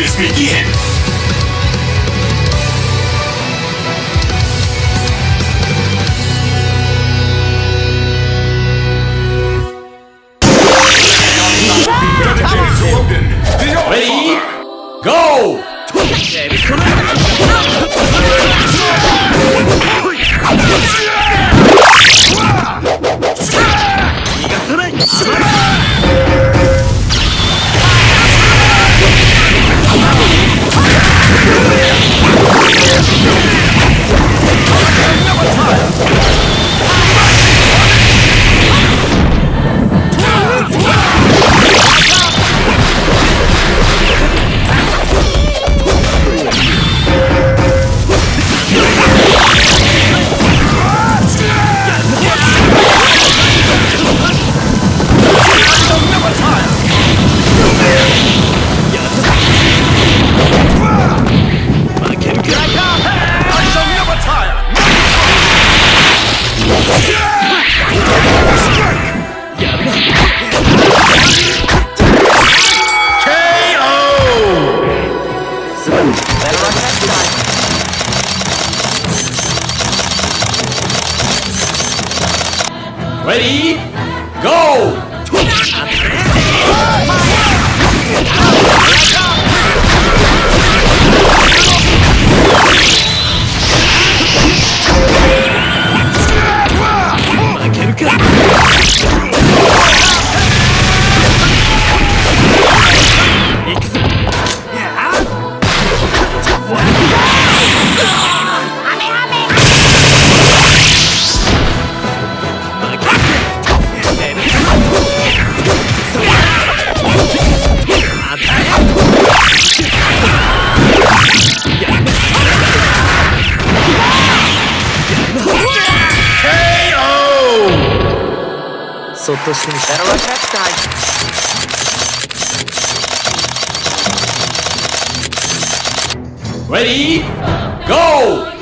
matches begin! Dedicated to Odin, the Allfather! Go! Ready? Go! Ready, go!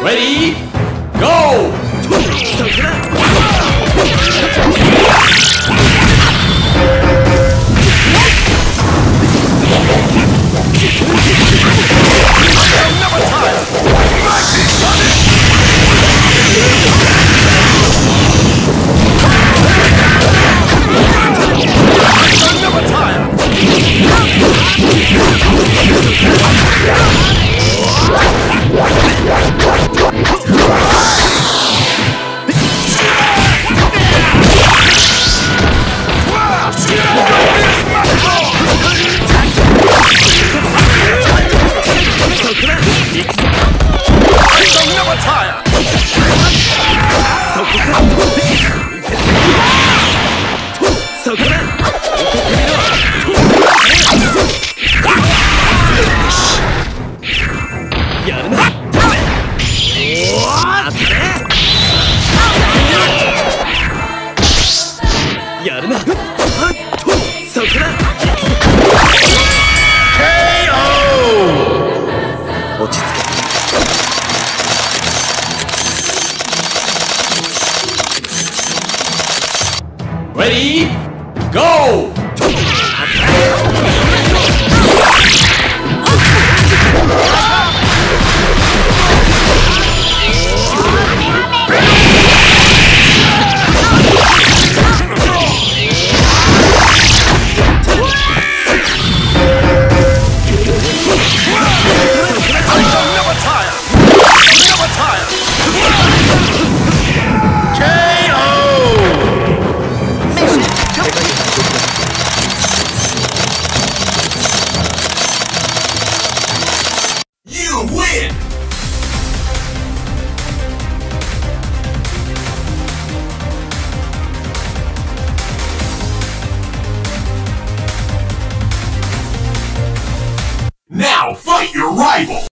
Ready? Go! Go!